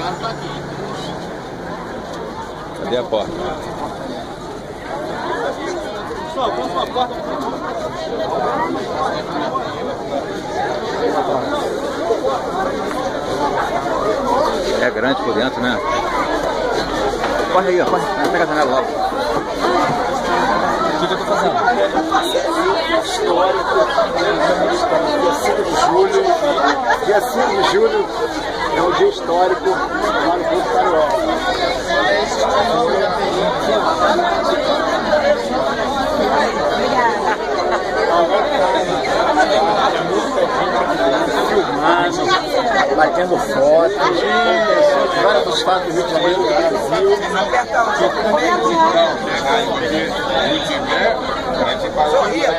cara tá aqui. Cadê a porta? Pessoal, vamos pra porta. É grande por dentro, né? Corre aí, ó. Corre. Pega a janela logo. O que, eu tô fazendo? Histórico, dia 5 de julho, dia 5 de julho, dia histórico lá no Clube Carioca. Filmando, batendo fotos, aconteceu vários dos fatos do Rio de Janeiro, do Brasil. Sorria,